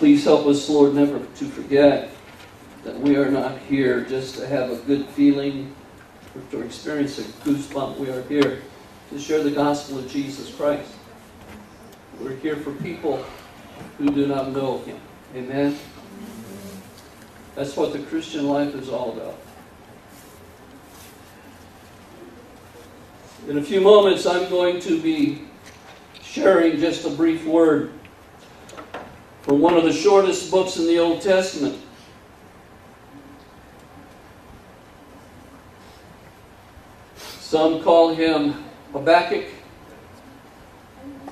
Please help us, Lord, never to forget that we are not here just to have a good feeling or to experience a goosebump. We are here to share the gospel of Jesus Christ. We're here for people who do not know Him. Amen? That's what the Christian life is all about. In a few moments, I'm going to be sharing just a brief word one of the shortest books in the Old Testament. Some call him Habakkuk.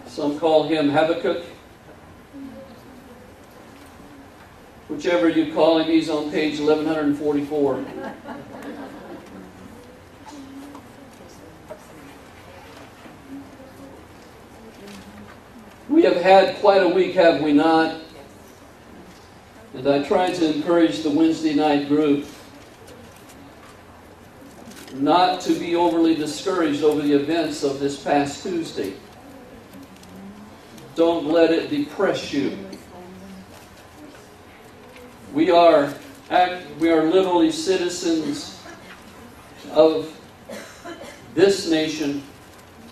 Some call him Habakkuk. Whichever you call him, he's on page 1144. We have had quite a week, have we not? And I tried to encourage the Wednesday night group not to be overly discouraged over the events of this past Tuesday. Don't let it depress you. We are act, we are literally citizens of this nation,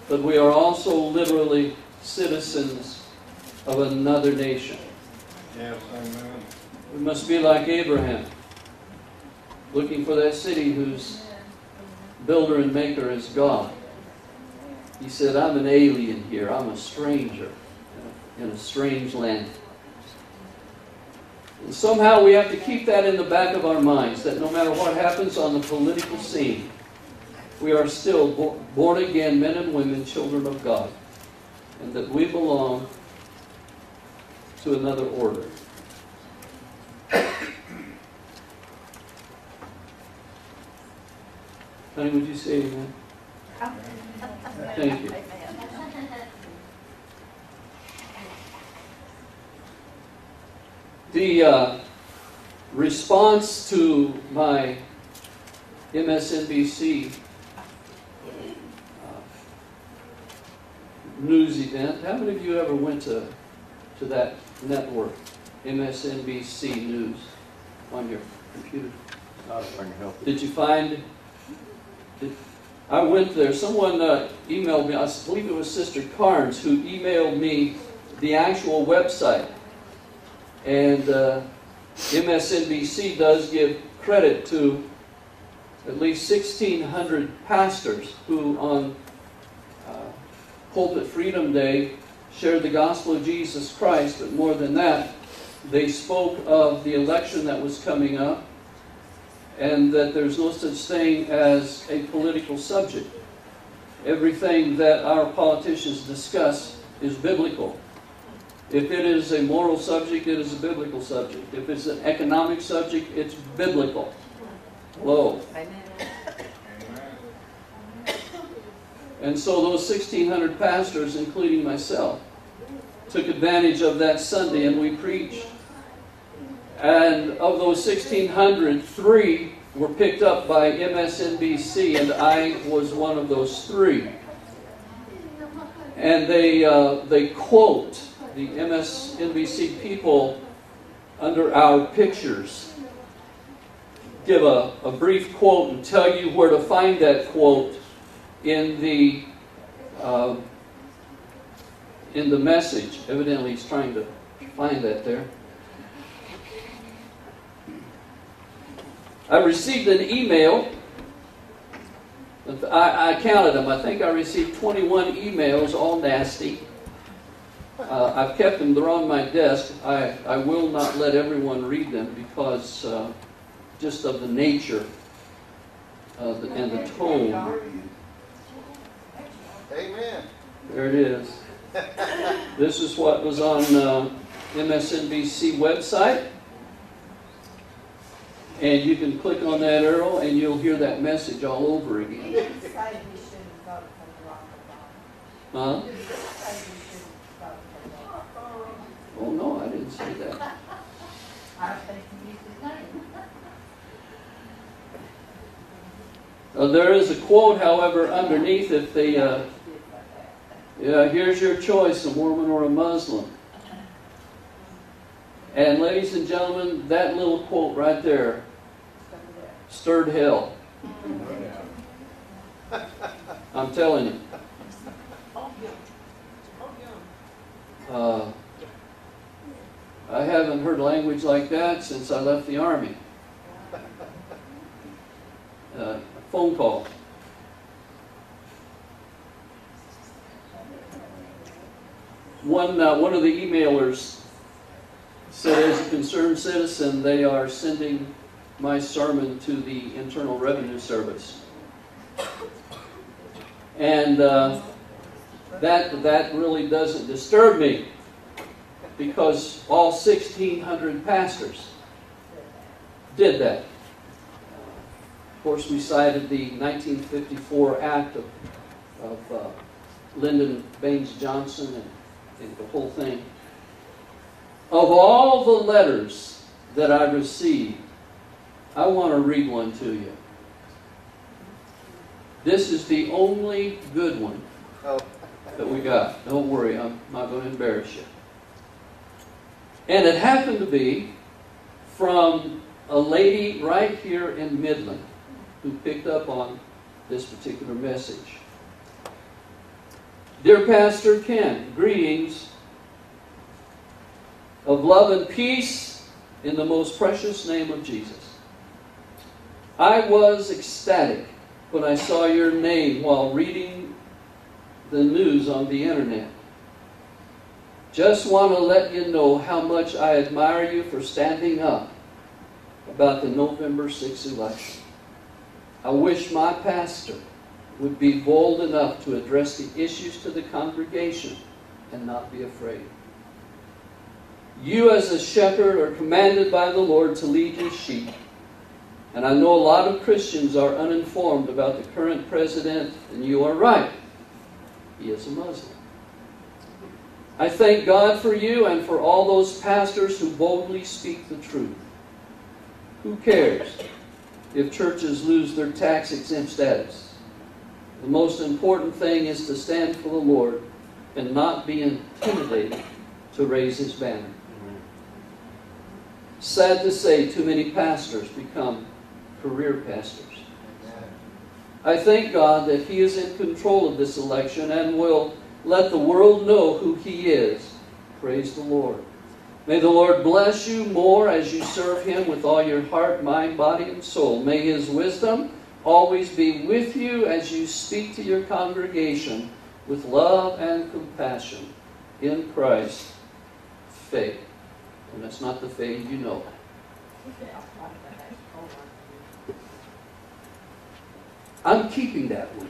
but we are also literally citizens of another nation. Yes, amen. We must be like Abraham, looking for that city whose builder and maker is God. He said, I'm an alien here. I'm a stranger in a strange land. And somehow we have to keep that in the back of our minds that no matter what happens on the political scene, we are still born again men and women, children of God, and that we belong to another order. Honey, would you say amen? Thank you. The uh, response to my MSNBC uh, news event, how many of you ever went to, to that network, MSNBC News, on your computer? Not if I can help it. Did you find? I went there. Someone uh, emailed me. I believe it was Sister Carnes who emailed me the actual website. And uh, MSNBC does give credit to at least 1,600 pastors who, on uh, Pulpit Freedom Day, shared the gospel of Jesus Christ. But more than that, they spoke of the election that was coming up and that there's no such thing as a political subject. Everything that our politicians discuss is biblical. If it is a moral subject, it is a biblical subject. If it's an economic subject, it's biblical. Hello. And so those 1,600 pastors, including myself, took advantage of that Sunday and we preached and of those 1,600, three were picked up by MSNBC, and I was one of those three. And they, uh, they quote the MSNBC people under our pictures. Give a, a brief quote and tell you where to find that quote in the uh, in the message. Evidently, he's trying to find that there. I received an email. I, I, counted them. I think I received 21 emails, all nasty. Uh, I've kept them. They're on my desk. I, I will not let everyone read them because uh, just of the nature uh, the, and the tone. Amen. There it is. this is what was on uh, MSNBC website. And you can click on that arrow and you'll hear that message all over again. Huh? Oh, no, I didn't say that. Uh, there is a quote, however, underneath if The, uh, yeah, here's your choice, a Mormon or a Muslim. And ladies and gentlemen, that little quote right there stirred hell. I'm telling you. Uh, I haven't heard language like that since I left the Army. Uh, phone call. One, uh, one of the emailers said, as a concerned citizen, they are sending my sermon to the Internal Revenue Service. And uh, that, that really doesn't disturb me because all 1,600 pastors did that. Of course, we cited the 1954 Act of, of uh, Lyndon Baines Johnson and, and the whole thing. Of all the letters that I received, I want to read one to you. This is the only good one that we got. Don't worry, I'm not going to embarrass you. And it happened to be from a lady right here in Midland who picked up on this particular message. Dear Pastor Ken, greetings of love and peace in the most precious name of Jesus. I was ecstatic when I saw your name while reading the news on the internet. Just want to let you know how much I admire you for standing up about the November 6th election. I wish my pastor would be bold enough to address the issues to the congregation and not be afraid. You, as a shepherd, are commanded by the Lord to lead his sheep. And I know a lot of Christians are uninformed about the current president, and you are right. He is a Muslim. I thank God for you and for all those pastors who boldly speak the truth. Who cares if churches lose their tax exempt status? The most important thing is to stand for the Lord and not be intimidated to raise his banner. Sad to say, too many pastors become career pastors. I thank God that He is in control of this election and will let the world know who He is. Praise the Lord. May the Lord bless you more as you serve Him with all your heart, mind, body, and soul. May His wisdom always be with you as you speak to your congregation with love and compassion in Christ faith. And that's not the faith you know. I'm keeping that one.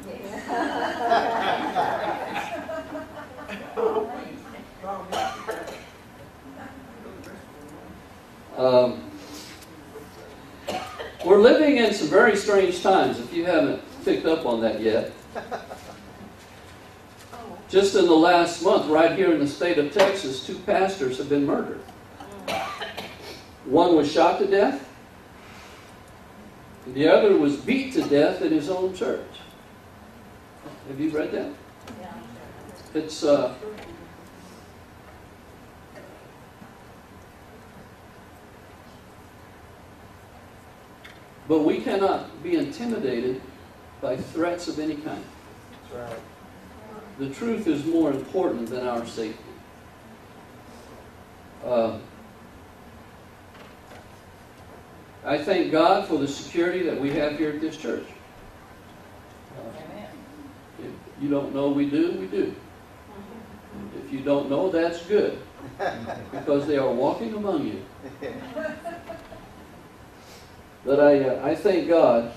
Um, we're living in some very strange times, if you haven't picked up on that yet. Just in the last month, right here in the state of Texas, two pastors have been murdered. One was shot to death, the other was beat to death in his own church. Have you read that? It's uh, but we cannot be intimidated by threats of any kind. That's right. The truth is more important than our safety. Uh, I thank God for the security that we have here at this church. Uh, if you don't know we do, we do. If you don't know, that's good, because they are walking among you. But I, uh, I thank God.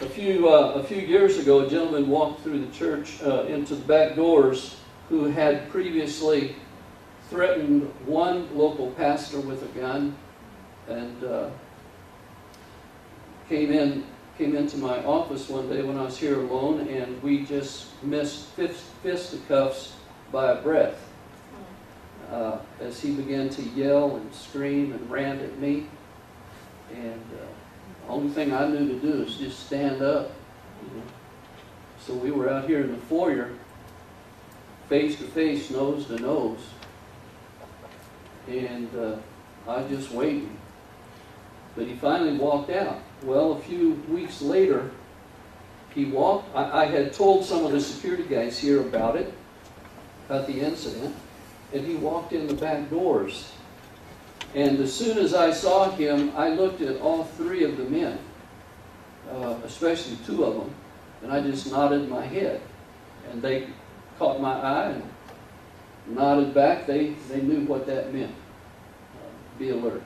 A few, uh, a few years ago, a gentleman walked through the church uh, into the back doors who had previously threatened one local pastor with a gun and uh, came in came into my office one day when I was here alone, and we just missed fist, fisticuffs by a breath uh, as he began to yell and scream and rant at me. And uh, the only thing I knew to do is just stand up. You know. So we were out here in the foyer, face to face, nose to nose. and uh, I just waiting. But he finally walked out. Well, a few weeks later, he walked. I, I had told some of the security guys here about it, about the incident, and he walked in the back doors. And as soon as I saw him, I looked at all three of the men, uh, especially two of them, and I just nodded my head. And they caught my eye and nodded back. They, they knew what that meant. Uh, be alert.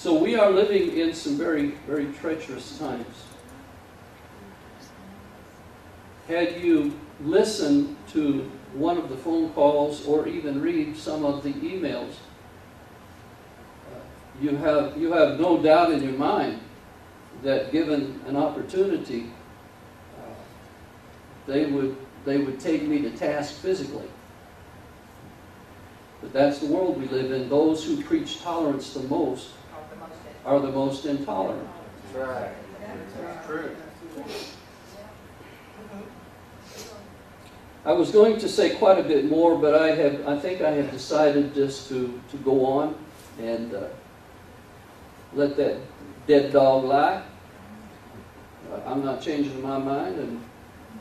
So we are living in some very, very treacherous times. Had you listened to one of the phone calls or even read some of the emails, uh, you have, you have no doubt in your mind that given an opportunity, uh, they would, they would take me to task physically. But that's the world we live in. Those who preach tolerance the most are the most intolerant. That's right. That's true. I was going to say quite a bit more, but I have, I think I have decided just to, to go on and uh, let that dead dog lie. Uh, I'm not changing my mind, and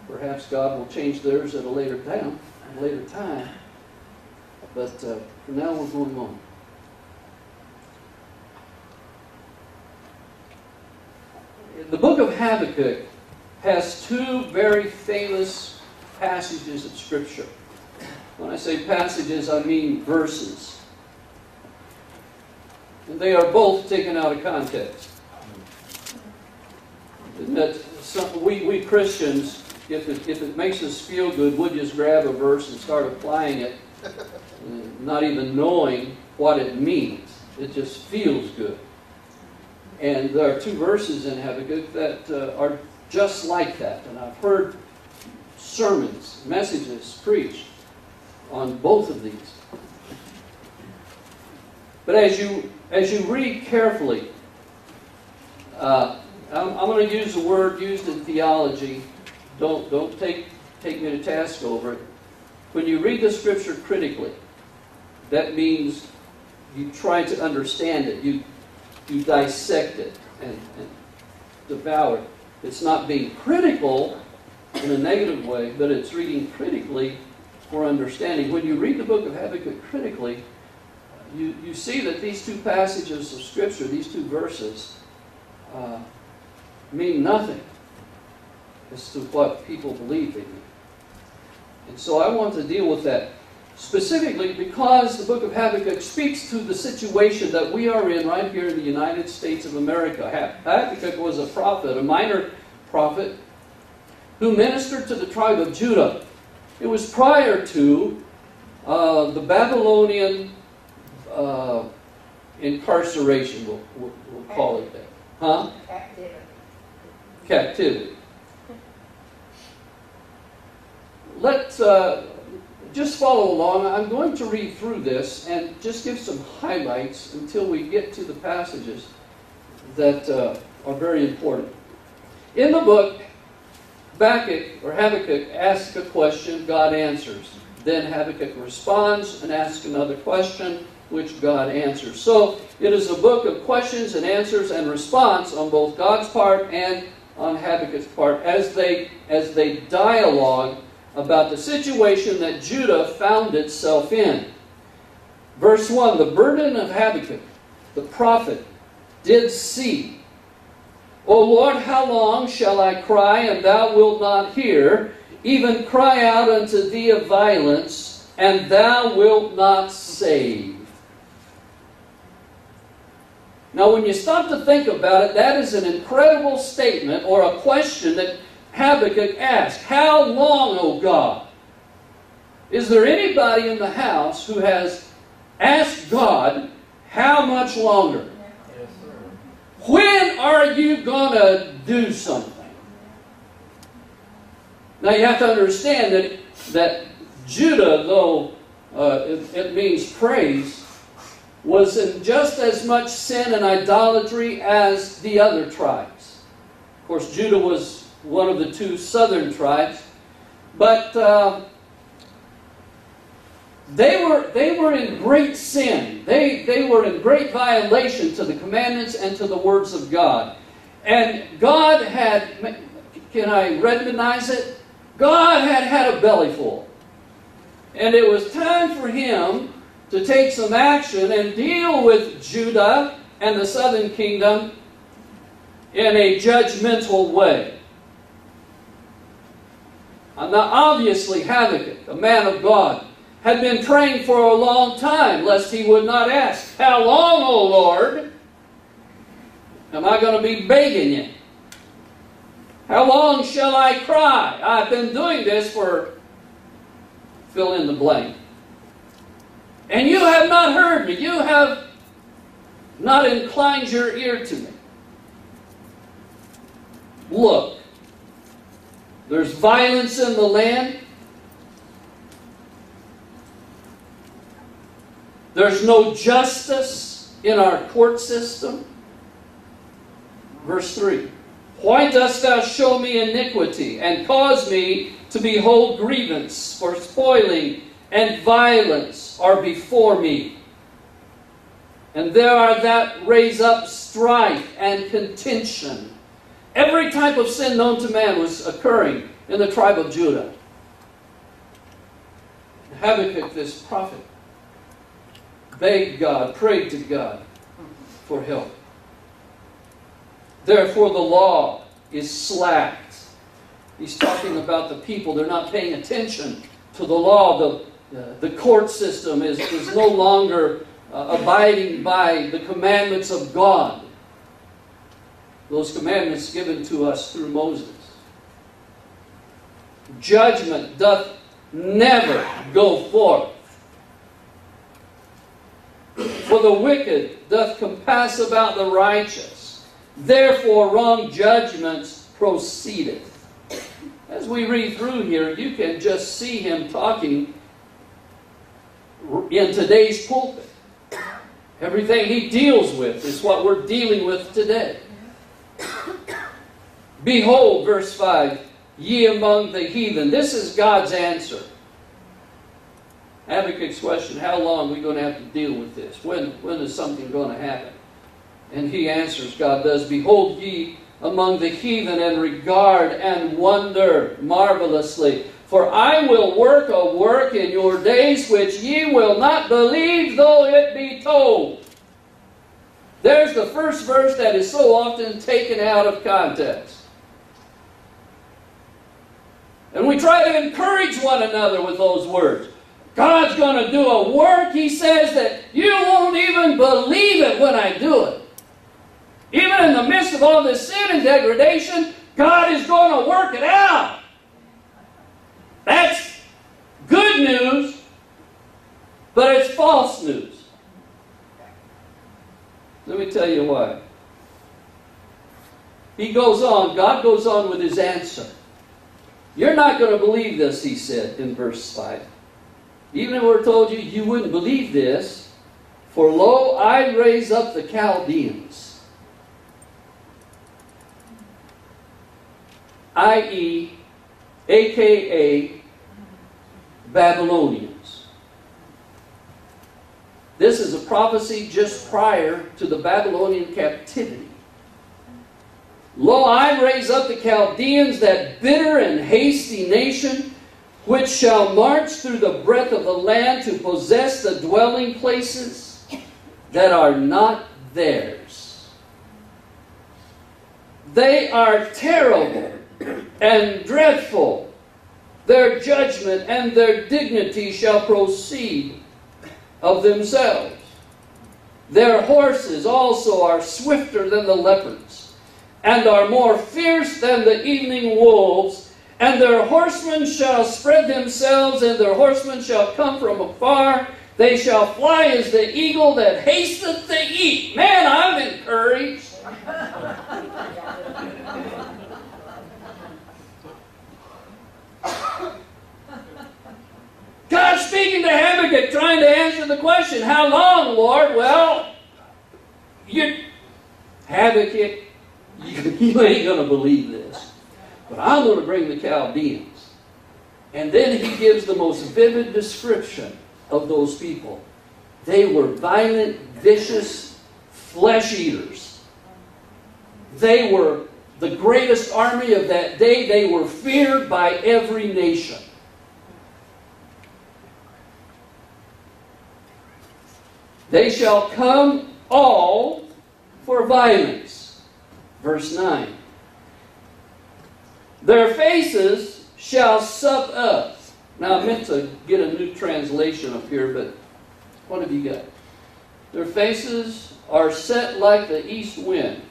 perhaps God will change theirs at a later time. Later time. But uh, for now, we're going on. The book of Habakkuk has two very famous passages of Scripture. When I say passages, I mean verses. And they are both taken out of context. That some, we, we Christians, if it, if it makes us feel good, we'll just grab a verse and start applying it, not even knowing what it means. It just feels good. And there are two verses in Habakkuk that uh, are just like that. And I've heard sermons, messages preached on both of these. But as you as you read carefully, uh, I'm, I'm going to use a word used in theology. Don't don't take take me to task over it. When you read the scripture critically, that means you try to understand it. You you dissect it and, and devour it. It's not being critical in a negative way, but it's reading critically for understanding. When you read the book of Habakkuk critically, you, you see that these two passages of Scripture, these two verses, uh, mean nothing as to what people believe mean. And so I want to deal with that specifically because the book of Habakkuk speaks to the situation that we are in right here in the United States of America. Habakkuk was a prophet, a minor prophet, who ministered to the tribe of Judah. It was prior to uh, the Babylonian uh, incarceration, we'll, we'll, call it that. Huh? Captivity. Captivity. Let's uh, just follow along. I'm going to read through this and just give some highlights until we get to the passages that uh, are very important. In the book, Habakkuk or Habakkuk asks a question, God answers. Then Habakkuk responds and asks another question, which God answers. So it is a book of questions and answers and response on both God's part and on Habakkuk's part as they as they dialogue about the situation that Judah found itself in. Verse 1 The burden of Habakkuk, the prophet, did see. O Lord, how long shall I cry, and thou wilt not hear? Even cry out unto thee of violence, and thou wilt not save. Now, when you stop to think about it, that is an incredible statement or a question that Habakkuk asked, How long, O God? Is there anybody in the house who has asked God, How much longer? Yes. When are you going to do something? Now you have to understand that, that Judah, though uh, it, it means praise, was in just as much sin and idolatry as the other tribes. Of course, Judah was one of the two southern tribes. But uh, they were, they were in great sin. They, they were in great violation to the commandments and to the words of God. And God had, can I recognize it? God had had a bellyful. And it was time for him to take some action and deal with Judah and the southern kingdom in a judgmental way. Now, obviously, Habakkuk, a man of God, had been praying for a long time, lest he would not ask, How long, O Lord? Am I going to be begging you? How long shall I cry? I've been doing this for fill in the blank. And you have not heard me. You have not inclined your ear to me. Look, there's violence in the land. There's no justice in our court system. Verse 3 Why dost thou show me iniquity and cause me to behold grievance for spoiling and violence are before me? And there are that raise up strife and contention. Every type of sin known to man was occurring in the tribe of Judah. Habakkuk, this prophet, begged God, prayed to God for help. Therefore, the law is slacked. He's talking about the people. They're not paying attention to the law. The, uh, the court system is, is no longer uh, abiding by the commandments of God. Those commandments given to us through Moses. Judgment doth never go forth. For the wicked doth compass about the righteous. Therefore wrong judgments proceedeth. As we read through here, you can just see him talking in today's pulpit. Everything he deals with is what we're dealing with today. Behold, verse 5, ye among the heathen. This is God's answer. Habakkuk's question, how long are we going to have to deal with this? When, when is something going to happen? And he answers, God does, Behold ye among the heathen and regard and wonder marvelously. For I will work a work in your days which ye will not believe, though it be told. There's the first verse that is so often taken out of context. And we try to encourage one another with those words. God's going to do a work, He says, that you won't even believe it when I do it. Even in the midst of all this sin and degradation, God is going to work it out. That's good news, but it's false news. Let me tell you why. He goes on, God goes on with his answer. You're not going to believe this, he said in verse 5. Even if we're told you, you wouldn't believe this. For lo, I raise up the Chaldeans, i.e., aka Babylonians. This is a prophecy just prior to the Babylonian captivity. Lo, I raise up the Chaldeans, that bitter and hasty nation, which shall march through the breadth of the land to possess the dwelling places that are not theirs. They are terrible and dreadful. Their judgment and their dignity shall proceed of themselves. Their horses also are swifter than the leopards, and are more fierce than the evening wolves. And their horsemen shall spread themselves, and their horsemen shall come from afar. They shall fly as the eagle that hasteth to eat. Man, I'm encouraged. God speaking to Habakkuk, trying to answer the question, How long, Lord? Well, you, Habakkuk, you, ain't going to believe this. But I'm going to bring the Chaldeans. And then he gives the most vivid description of those people. They were violent, vicious flesh eaters. They were the greatest army of that day. They were feared by every nation. They shall come all for violence. Verse 9. Their faces shall sup up. Now, I meant to get a new translation up here, but what have you got? Their faces are set like the east wind.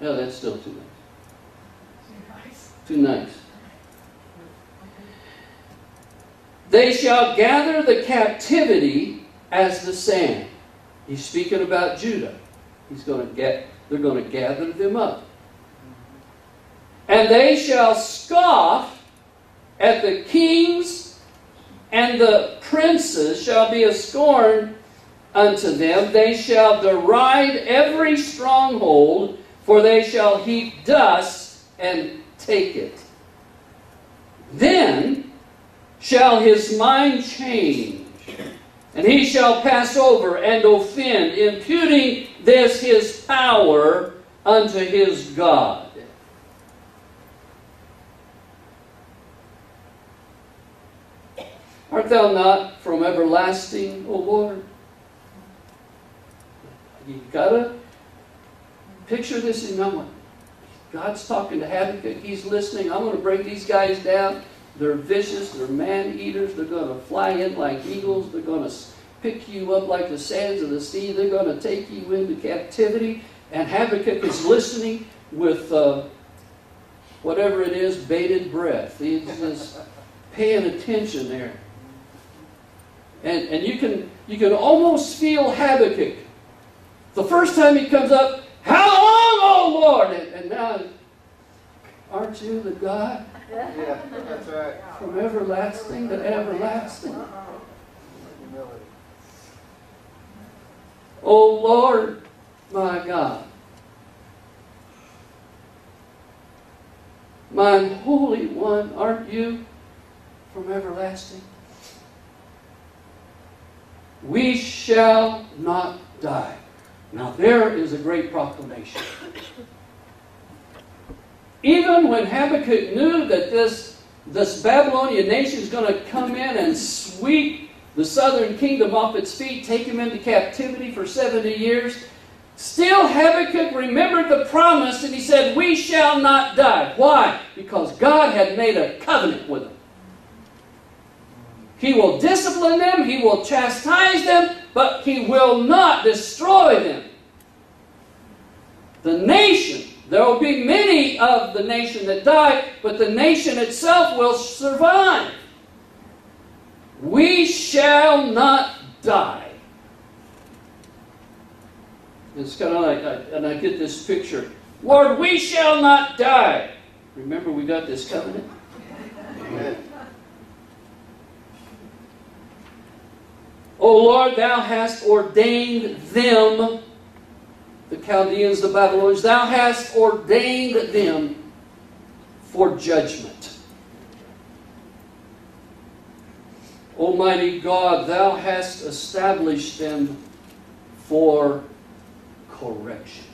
No, that's still too nice. Too nice. They shall gather the captivity as the sand. He's speaking about Judah. He's going to get, they're going to gather them up. And they shall scoff at the kings and the princes shall be a scorn unto them. They shall deride every stronghold, for they shall heap dust and take it. Then shall his mind change, and he shall pass over and offend, imputing this his power unto his God. Art thou not from everlasting, O Lord? You gotta picture this in mind. God's talking to Habakkuk. He's listening. I'm going to break these guys down. They're vicious. They're man eaters. They're going to fly in like eagles. They're going to pick you up like the sands of the sea. They're going to take you into captivity. And Habakkuk is listening with uh, whatever it is, bated breath. He's just paying attention there. And, and you, can, you can almost feel Habakkuk. The first time he comes up, How long, O Lord? And, and now, aren't you the God Yeah, that's right. from everlasting to everlasting? O Lord, my God. Mine Holy One, aren't you from everlasting? We shall not die. Now, there is a great proclamation. Even when Habakkuk knew that this, this Babylonian nation is going to come in and sweep the southern kingdom off its feet, take him into captivity for 70 years, still Habakkuk remembered the promise and he said, We shall not die. Why? Because God had made a covenant with them. He will discipline them, He will chastise them, but He will not destroy them. The nation, there will be many of the nation that die, but the nation itself will survive. We shall not die. It's kind of like, and I get this picture Lord, we shall not die. Remember, we got this covenant? Amen. O Lord, thou hast ordained them, the Chaldeans, the Babylonians, thou hast ordained them for judgment. Almighty God, thou hast established them for correction.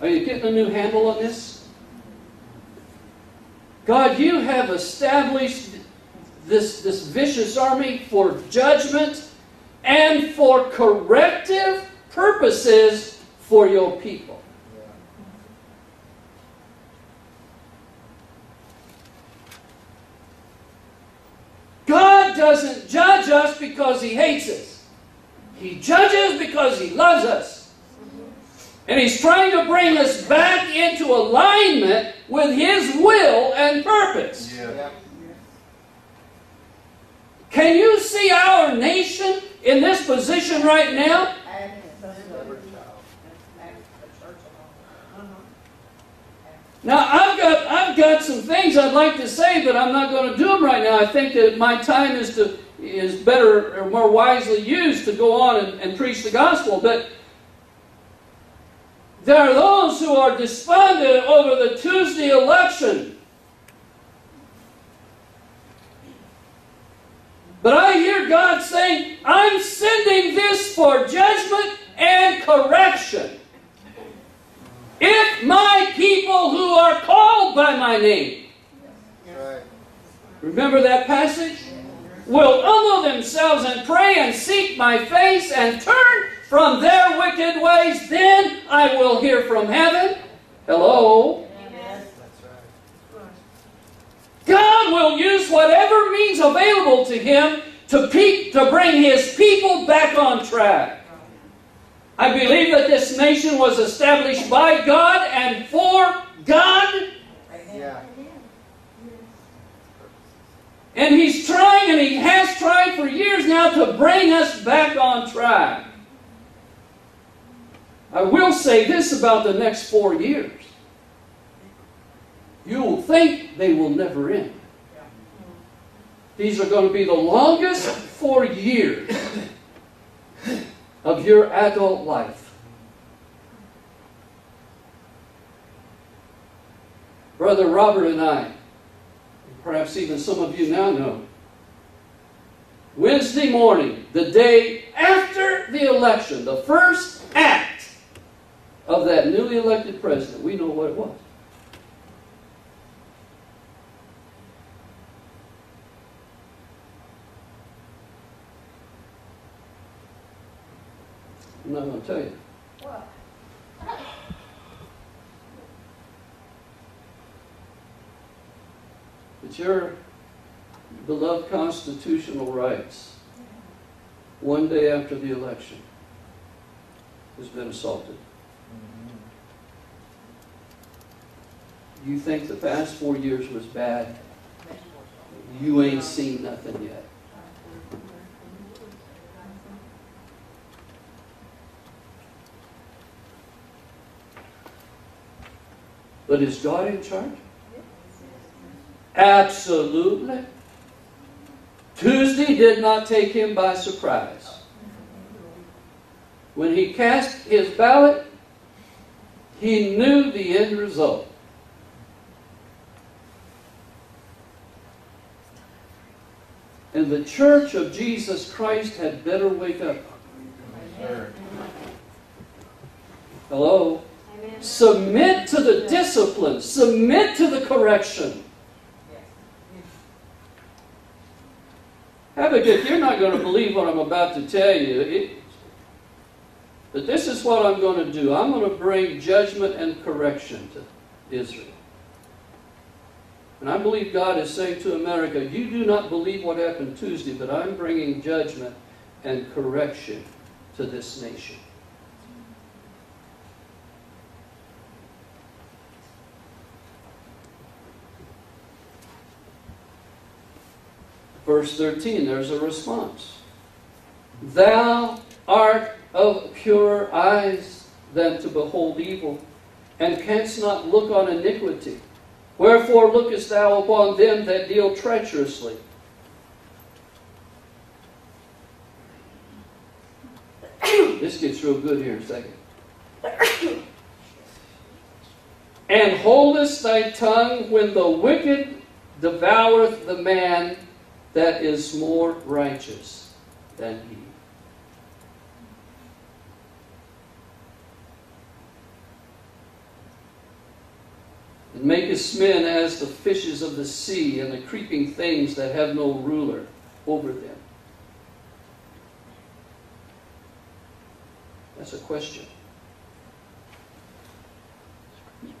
Are you getting a new handle on this? God, you have established this, this vicious army for judgment and for corrective purposes for your people. God doesn't judge us because He hates us. He judges because He loves us. And He's trying to bring us back into alignment with His will and purpose. Yeah. Can you see our nation in this position right now? Every child. Now I've got I've got some things I'd like to say, but I'm not going to do them right now. I think that my time is to is better or more wisely used to go on and, and preach the gospel. But There are those who are despondent over the Tuesday election. But I hear God saying, I'm sending this for judgment and correction. If my people who are called by my name, right. remember that passage? Will humble themselves and pray and seek my face and turn from their wicked ways, then I will hear from heaven. Hello? God will use whatever means available to him to, pe- to bring his people back on track. I believe that this nation was established by God and for God, and he's trying and he has tried for years now to bring us back on track. I will say this about the next four years. You'll think they will never end. These are going to be the longest four years of your adult life. Brother Robert and I, perhaps even some of you now know, Wednesday morning, the day after the election, the first act of that newly elected president, we know what it was. I'm not going to tell you. But your beloved constitutional rights, one day after the election, has been assaulted. You think the past four years was bad? You ain't seen nothing yet. But is God in charge? Absolutely. Tuesday did not take him by surprise. When he cast his ballot, he knew the end result. And the church of Jesus Christ had better wake up. Hello? Submit to the discipline, submit to the correction. Habakkuk, you're not going to believe what I'm about to tell you. It, but this is what I'm going to do. I'm going to bring judgment and correction to Israel. And I believe God is saying to America, you do not believe what happened Tuesday, but I'm bringing judgment and correction to this nation. Verse 13, there's a response. Thou art of purer eyes than to behold evil, and canst not look on iniquity. Wherefore lookest thou upon them that deal treacherously? this gets real good here in a second. and holdest thy tongue when the wicked devoureth the man that is more righteous than he. And makest men as the fishes of the sea and the creeping things that have no ruler over them. That's a question.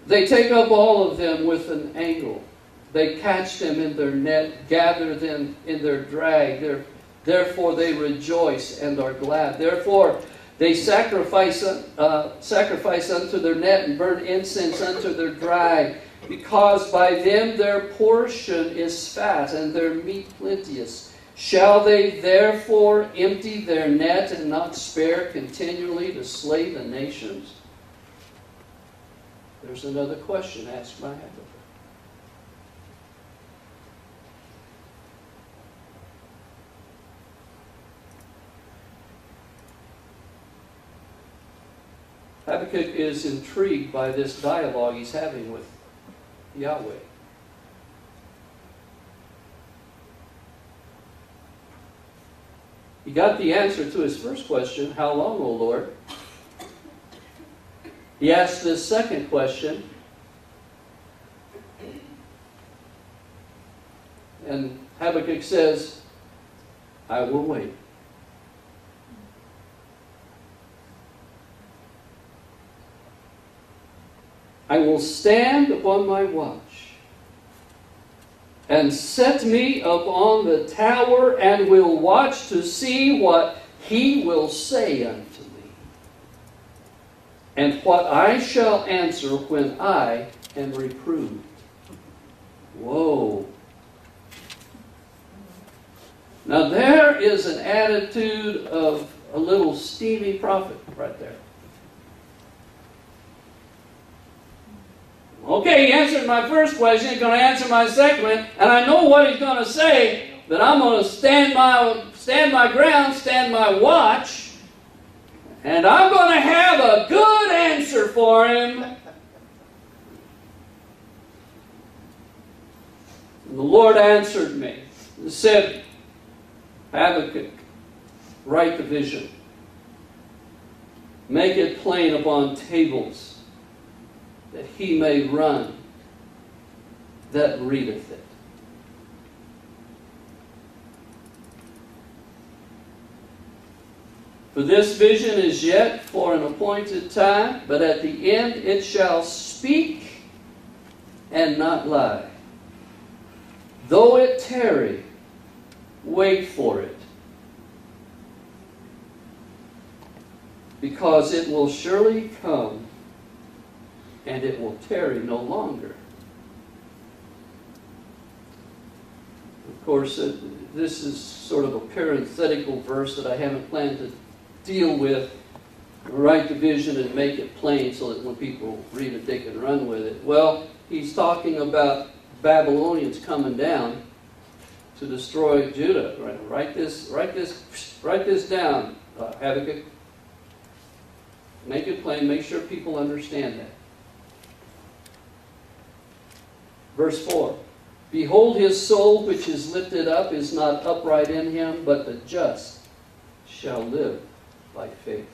They take up all of them with an angle. They catch them in their net, gather them in their drag. Therefore they rejoice and are glad. Therefore they sacrifice, uh, sacrifice unto their net and burn incense unto their drag, because by them their portion is fat and their meat plenteous. Shall they therefore empty their net and not spare continually to slay the nations? There's another question asked by. Habakkuk is intrigued by this dialogue he's having with Yahweh. He got the answer to his first question, How long, O Lord? He asked this second question, and Habakkuk says, I will wait. I will stand upon my watch and set me upon the tower and will watch to see what he will say unto me and what I shall answer when I am reproved. Whoa. Now there is an attitude of a little steamy prophet right there. Okay, he answered my first question. He's going to answer my second one, and I know what he's going to say. But I'm going to stand my stand my ground, stand my watch, and I'm going to have a good answer for him. And the Lord answered me and said, Habakkuk, write the vision. Make it plain upon tables that he may run that readeth it. For this vision is yet for an appointed time, but at the end it shall speak and not lie. Though it tarry, wait for it. Because it will surely come and it will tarry no longer. Of course, uh, this is sort of a parenthetical verse that I haven't planned to deal with. Write the vision and make it plain so that when people read it, they can run with it. Well, he's talking about Babylonians coming down to destroy Judah. Write this, write this, write this down, uh, Habakkuk. Make it plain. Make sure people understand that. Verse 4 Behold, his soul which is lifted up is not upright in him, but the just shall live by faith.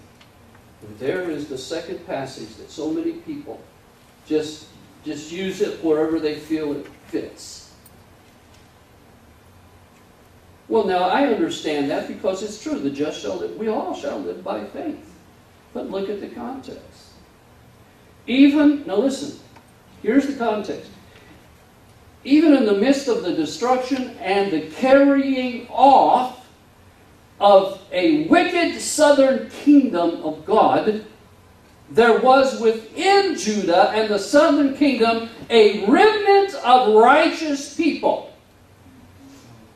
And there is the second passage that so many people just, just use it wherever they feel it fits. Well, now I understand that because it's true. The just shall live. We all shall live by faith. But look at the context. Even, now listen, here's the context even in the midst of the destruction and the carrying off of a wicked southern kingdom of God, there was within Judah and the southern kingdom a remnant of righteous people.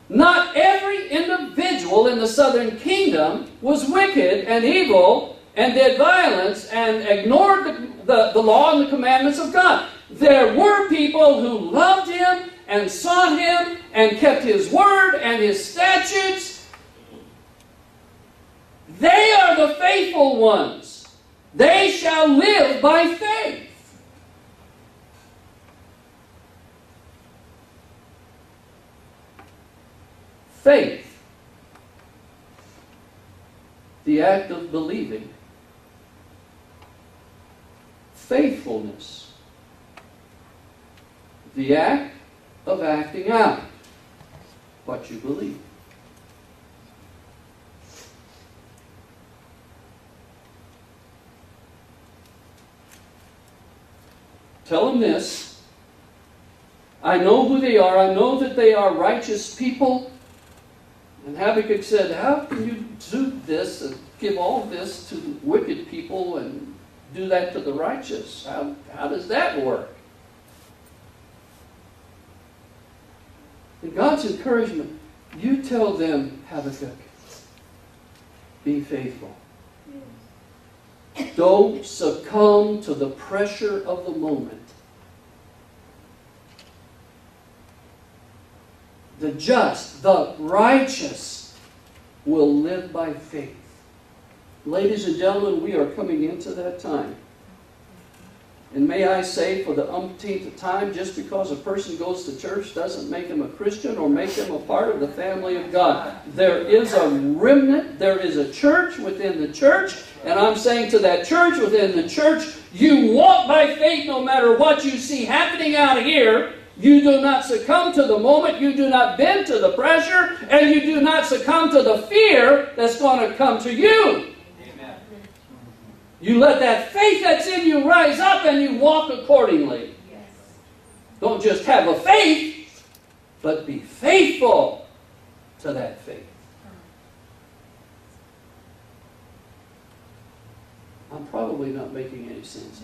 Not every individual in the southern kingdom was wicked and evil and did violence and ignored the, the, the law and the commandments of God. There were people who loved him and sought him and kept his word and his statutes. They are the faithful ones. They shall live by faith. Faith, the act of believing. Faithfulness the act of acting out what you believe. Tell them this. I know who they are. I know that they are righteous people. And Habakkuk said, How can you do this and give all this to wicked people and do that to the righteous? How, how does that work? And God's encouragement, you tell them, Habakkuk, be faithful. Don't succumb to the pressure of the moment. The just, the righteous, will live by faith. Ladies and gentlemen, we are coming into that time. And may I say for the umpteenth time, just because a person goes to church doesn't make him a Christian or make him a part of the family of God. There is a remnant, there is a church within the church, and I'm saying to that church within the church, you walk by faith no matter what you see happening out here. You do not succumb to the moment, you do not bend to the pressure, and you do not succumb to the fear that's going to come to you. You let that faith that's in you rise up and you walk accordingly. Yes. Don't just have a faith, but be faithful to that faith. I'm probably not making any sense.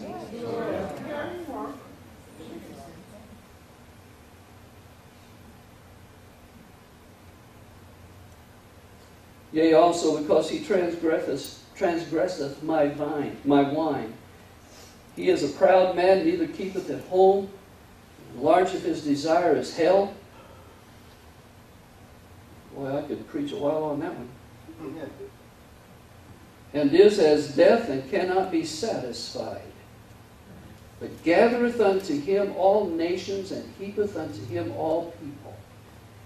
Yea, also because he transgresseth, transgresseth my vine, my wine. He is a proud man, neither keepeth at home. Large of his desire is hell. Boy, I could preach a while on that one. And is as death and cannot be satisfied. But gathereth unto him all nations and heapeth unto him all people.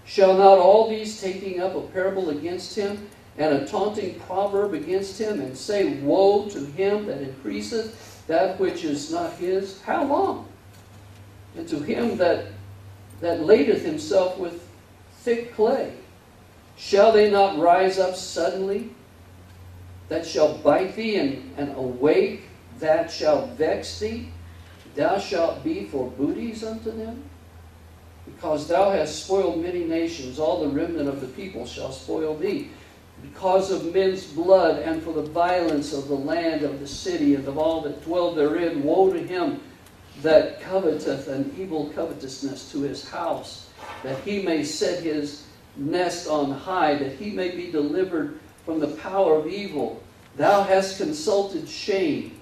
Shall not all these taking up a parable against him and a taunting proverb against him and say, Woe to him that increaseth that which is not his? How long? And to him that, that ladeth himself with thick clay, shall they not rise up suddenly that shall bite thee and, and awake that shall vex thee? Thou shalt be for booties unto them? Because thou hast spoiled many nations, all the remnant of the people shall spoil thee because of men's blood and for the violence of the land of the city and of all that dwell therein. Woe to him that coveteth an evil covetousness to his house, that he may set his nest on high, that he may be delivered from the power of evil. Thou hast consulted shame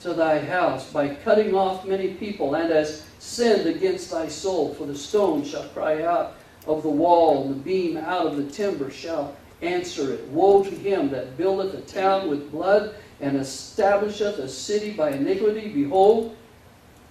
to thy house by cutting off many people, and hast sinned against thy soul. For the stone shall cry out of the wall, and the beam out of the timber shall answer it. Woe to him that buildeth a town with blood, and establisheth a city by iniquity. Behold,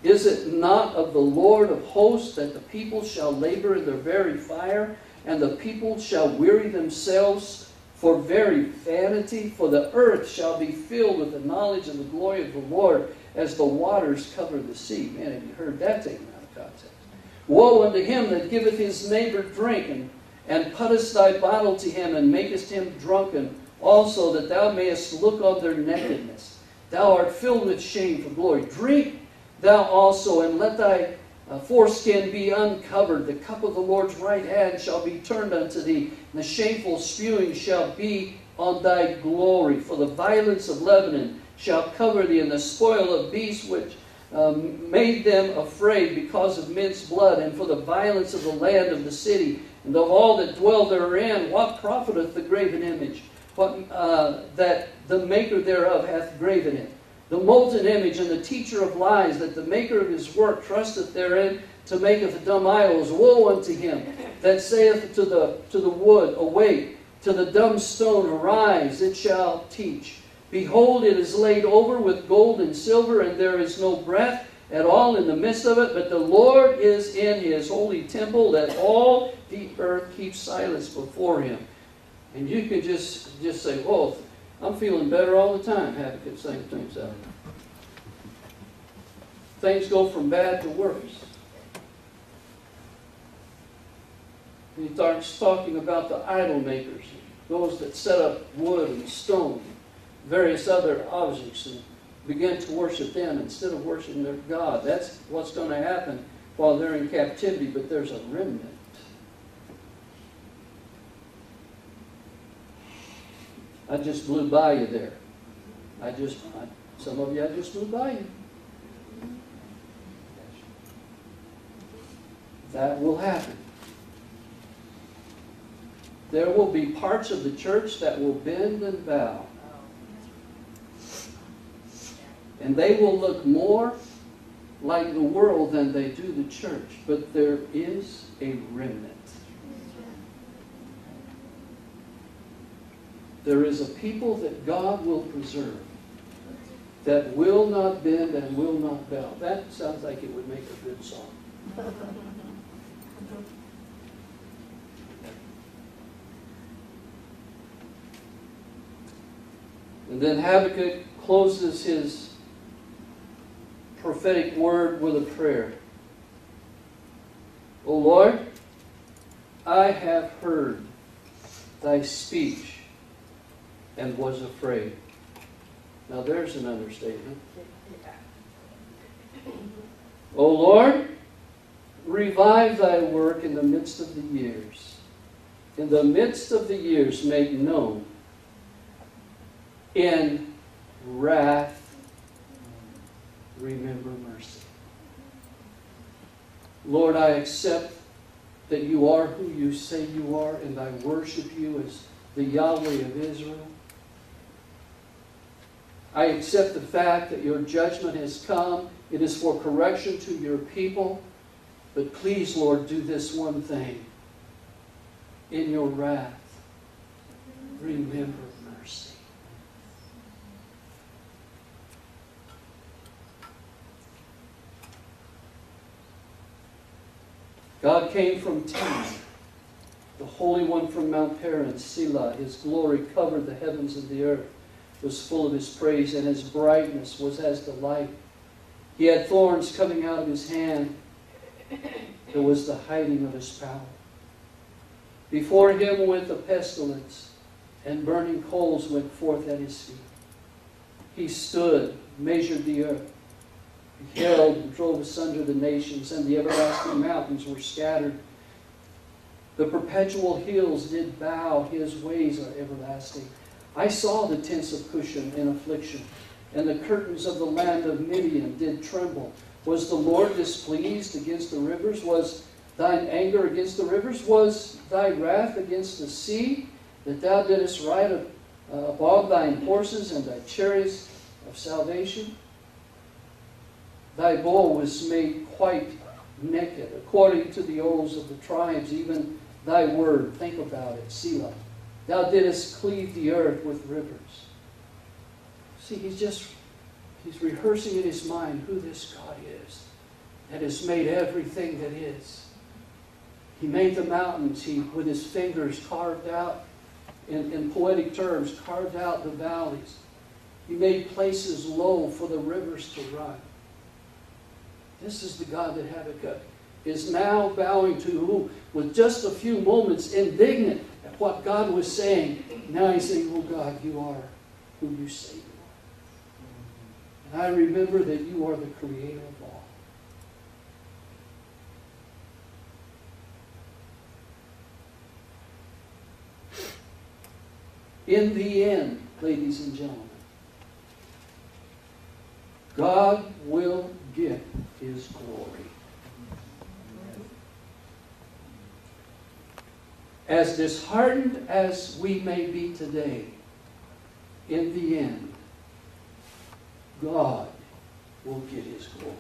is it not of the Lord of hosts that the people shall labor in their very fire, and the people shall weary themselves for very vanity? For the earth shall be filled with the knowledge of the glory of the Lord as the waters cover the sea. Man, have you heard that taken out of context? Woe unto him that giveth his neighbor drink, and and puttest thy bottle to him, and makest him drunken, also that thou mayest look on their nakedness. Thou art filled with shame for glory. Drink thou also, and let thy uh, foreskin be uncovered. The cup of the Lord's right hand shall be turned unto thee, and the shameful spewing shall be on thy glory. For the violence of Lebanon shall cover thee, and the spoil of beasts which um, made them afraid because of men's blood, and for the violence of the land of the city and of all that dwell therein, what profiteth the graven image? What uh, that the maker thereof hath graven it. The molten image and the teacher of lies, that the maker of his work trusteth therein to make maketh dumb idols. Woe unto him that saith to the, to the wood, Awake, to the dumb stone, Arise, it shall teach. Behold, it is laid over with gold and silver, and there is no breath at all in the midst of it, but the Lord is in his holy temple. Let all the earth keep silence before him. And you can just, just say, Oh, I'm feeling better all the time. Habakkuk saying things out. Things go from bad to worse. He starts talking about the idol makers, those that set up wood and stone, various other objects, and begin to worship them instead of worshiping their God. That's what's going to happen while they're in captivity, but there's a remnant. I just blew by you there. I just, I, some of you, I just blew by you. That will happen. There will be parts of the church that will bend and bow. And they will look more like the world than they do the church. But there is a remnant. There is a people that God will preserve, that will not bend and will not bow. That sounds like it would make a good song. And then Habakkuk closes his prophetic word with a prayer. O Lord, I have heard thy speech and was afraid. Now there's an understatement. O Lord, revive thy work in the midst of the years. In the midst of the years, make known. In wrath, remember mercy. Lord, I accept that you are who you say you are, and I worship you as the Yahweh of Israel. I accept the fact that your judgment has come. It is for correction to your people. But please, Lord, do this one thing. In your wrath, remember mercy. God came from Teman, the Holy One from Mount Paran, Selah. His glory covered the heavens and the earth, was full of his praise, and his brightness was as the light. He had thorns coming out of his hand. There was the hiding of his power. Before him went the pestilence, and burning coals went forth at his feet. He stood, measured the earth, beheld and drove asunder the nations, and the everlasting mountains were scattered. The perpetual hills did bow, his ways are everlasting. I saw the tents of Cushan in affliction, and the curtains of the land of Midian did tremble. Was the Lord displeased against the rivers? Was thine anger against the rivers? Was thy wrath against the sea, that thou didst ride uh, above thine horses and thy chariots of salvation? Thy bow was made quite naked, according to the oaths of the tribes, even thy word. Think about it, Selah. Thou didst cleave the earth with rivers. See, he's just, he's rehearsing in his mind who this God is that has made everything that is. He made the mountains. He, with his fingers, carved out, in, in poetic terms, carved out the valleys. He made places low for the rivers to run. This is the God that Habakkuk is now bowing to, who was just a few moments indignant at what God was saying. Now he's saying, Oh God, you are who you say you are. And I remember that you are the creator of all. In the end, ladies and gentlemen, God will get his glory. As disheartened as we may be today, in the end, God will get his glory.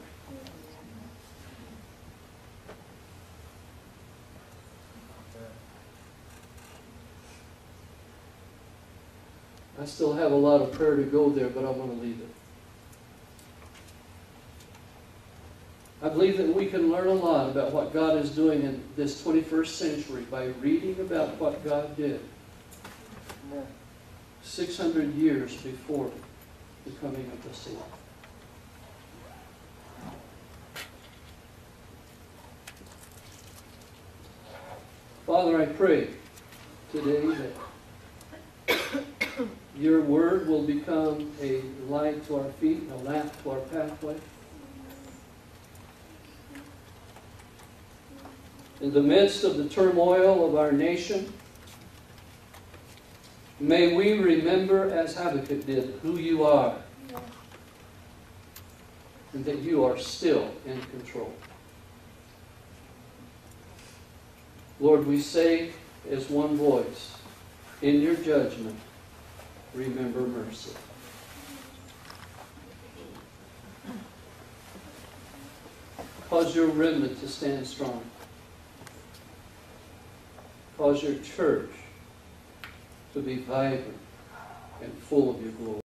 I still have a lot of prayer to go there, but I want to leave it. I believe that we can learn a lot about what God is doing in this 21st century by reading about what God did 600 years before the coming of the Savior. Father, I pray today that your word will become a light to our feet and a lamp to our pathway. In the midst of the turmoil of our nation, may we remember, as Habakkuk did, who you are and that you are still in control. Lord, we say as one voice, in your judgment, remember mercy. Cause your remnant to stand strong. Cause your church to be vibrant and full of your glory.